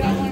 got one.